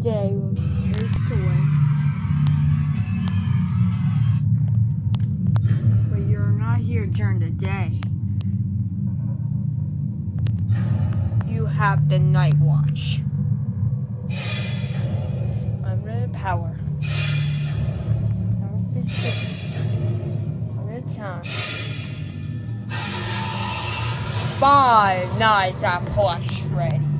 day moves away. But you're not here during the day. You have the night watch. Unlimited power. Unlimited time. Five nights at Plush Freddy.